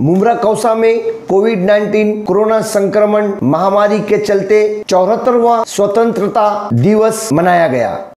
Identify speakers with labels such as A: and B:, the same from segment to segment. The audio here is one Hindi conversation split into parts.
A: मुमरा कौसा में कोविड 19 कोरोना संक्रमण महामारी के चलते चौहत्तरवा स्वतंत्रता दिवस मनाया गया।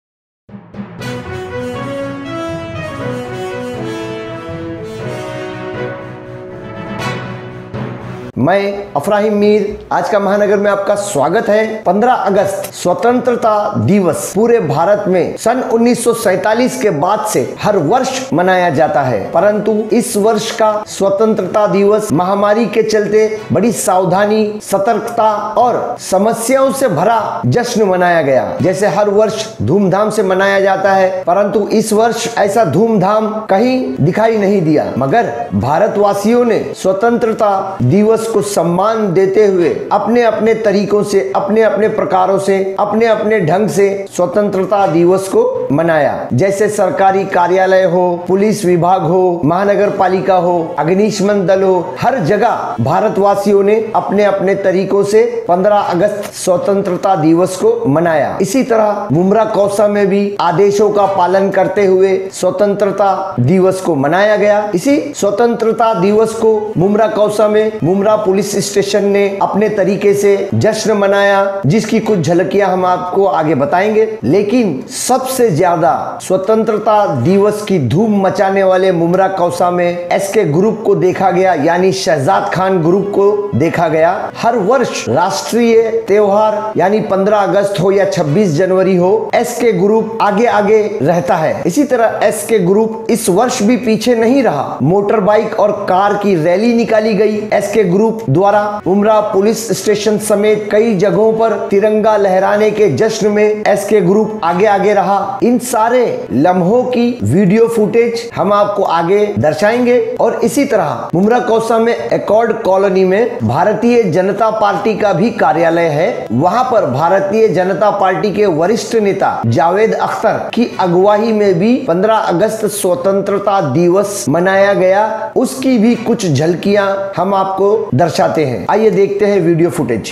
A: मैं अफराहिम मीर, आज का महानगर में आपका स्वागत है। 15 अगस्त, स्वतंत्रता दिवस पूरे भारत में सन 1947 के बाद से हर वर्ष मनाया जाता है। परंतु इस वर्ष का स्वतंत्रता दिवस महामारी के चलते बड़ी सावधानी, सतर्कता और समस्याओं से भरा जश्न मनाया गया। जैसे हर वर्ष धूमधाम से मनाया जाता है, परंतु इस वर्ष ऐसा धूमधाम कहीं दिखाई नहीं दिया। मगर भारतवासियों ने स्वतंत्रता दिवस को सम्मान देते हुए अपने अपने तरीकों से अपने अपने प्रकारों से अपने अपने ढंग से स्वतंत्रता दिवस को मनाया। जैसे सरकारी कार्यालय हो, पुलिस विभाग हो महानगर पालिका हो, अग्निशमन दल हो, हर जगह भारतवासियों ने अपने अपने तरीकों से 15 अगस्त स्वतंत्रता दिवस को मनाया। इसी तरह मुमरा कौसा में भी आदेशों का पालन करते हुए स्वतंत्रता दिवस को मनाया गया। इसी स्वतंत्रता दिवस को मुमरा कौसा में मुमरा पुलिस स्टेशन ने अपने तरीके से जश्न मनाया, जिसकी कुछ झलकियाँ हम आपको आगे बताएँगे। लेकिन सबसे ज़्यादा स्वतंत्रता दिवस की धूम मचाने वाले मुमरा कौसा में एस के ग्रुप को देखा गया, यानी शहजाद खान ग्रुप को देखा गया। हर वर्ष राष्ट्रीय त्योहार, यानी 15 अगस्त हो या 26 जनवरी हो एस के ग्रुप आगे आगे रहता है। इसी तरह एस के ग्रुप इस वर्ष भी पीछे नहीं रहा। मोटर बाइक और कार की रैली निकाली गई एस के ग्रुप द्वारा। उमरा पुलिस स्टेशन समेत कई जगहों पर तिरंगा लहराने के जश्न में एस के ग्रुप आगे आगे रहा। इन सारे लम्हों की वीडियो फुटेज हम आपको आगे दर्शाएँगे और इसी तरह मुमरा कौसा में एकॉर्ड कॉलोनी में भारतीय जनता पार्टी का भी कार्यालय है। वहाँ पर भारतीय जनता पार्टी के वरिष्ठ नेता जावेद अख्तर की अगुवाई में भी 15 अगस्त स्वतंत्रता दिवस मनाया गया। उसकी भी कुछ झलकियाँ हम आपको दर्शाते हैं। आइए देखते हैं video footage.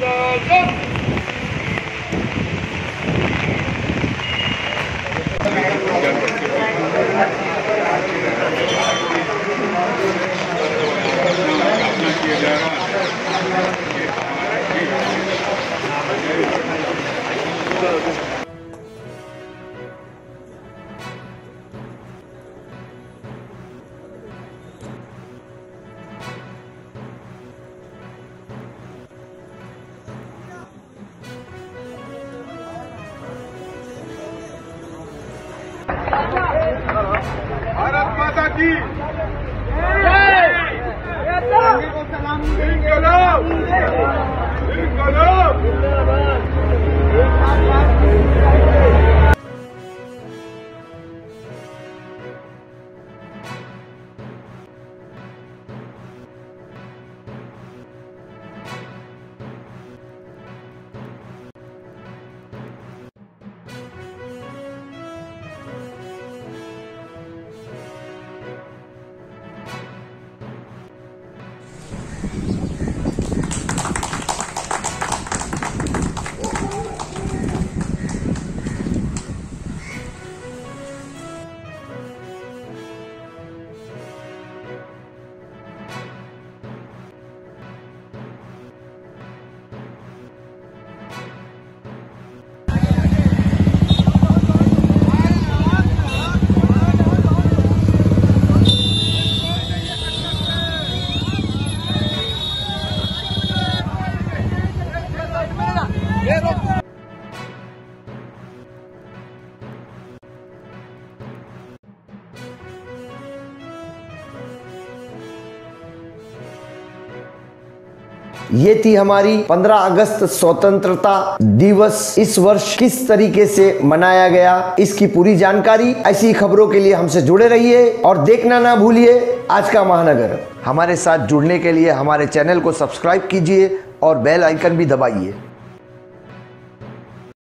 B: Bharat aquí. ¡Sí! ¡Sí! ¡Sí!
A: ये थी हमारी 15 अगस्त स्वतंत्रता दिवस। इस वर्ष किस तरीके से मनाया गया, इसकी पूरी जानकारी ऐसी खबरों के लिए हमसे जुड़े रहिए और देखना ना भूलिए आज का महानगर। हमारे साथ जुड़ने के लिए हमारे चैनल को सब्सक्राइब कीजिए और बेल आइकन भी दबाइए।